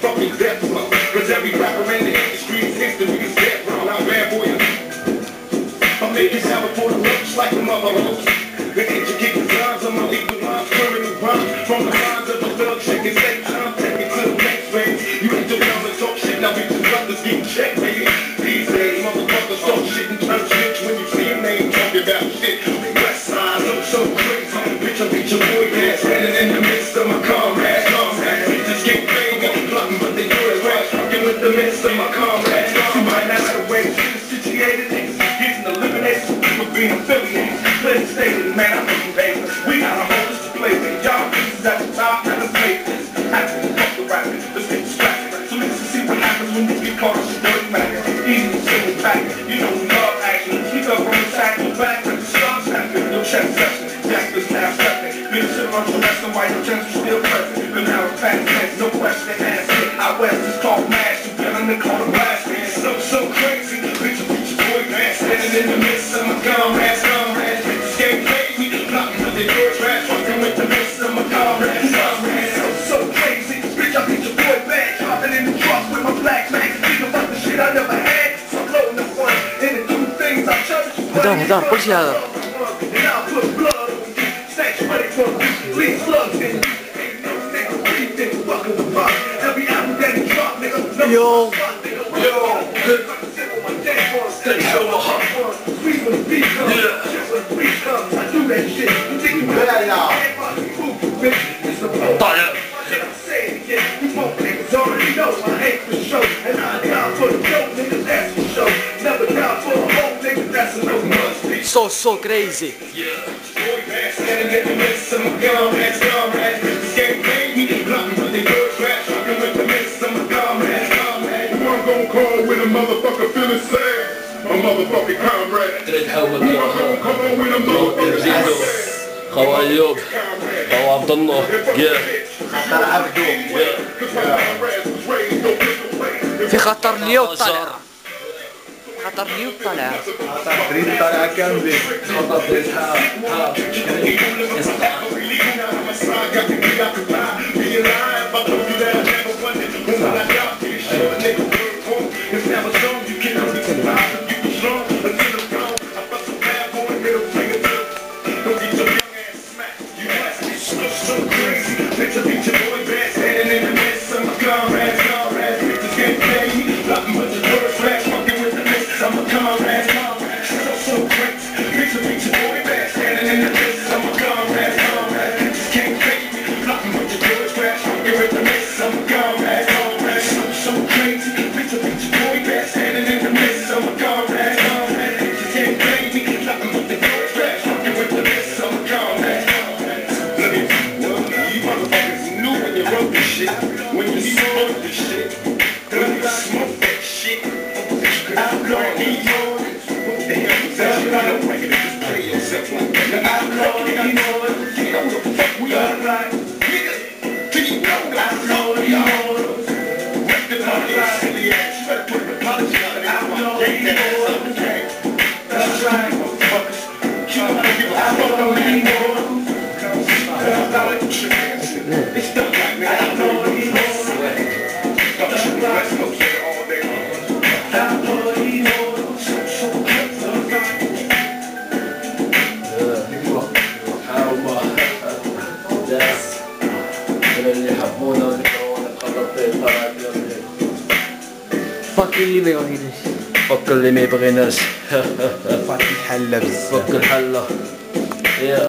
próprio being affiliated. Let it stay with man, I am mean, baby. We got a whole list to play with. Y'all pieces at the top, and let play this. I can fuck the rapping, let's get distracted. So let's see what happens when you get caught in the dirty matter. Easy to sit with back. You know we love action. Keep up on the tackle back, but the stars happen. No check session. Jack is now stepping. Been shit on your rest and why your chance is still present. Been now it's fast, no question, ass it. Out west is called mash. You feeling the call to blast. So, so crazy. Dar, polizia! Yo! Yo! that's enough. so, so crazy. خو ايوب خو عبد الله yeah. خطر عبدو yeah. في خطر اليوم طالع خاطر لي وطلع خاطر طالع كامل خاطر shit. When you be on this shit. فك اللي ما يبغيناش فك اللي ما يبغيناش فك الحلة بزاف فك الحلة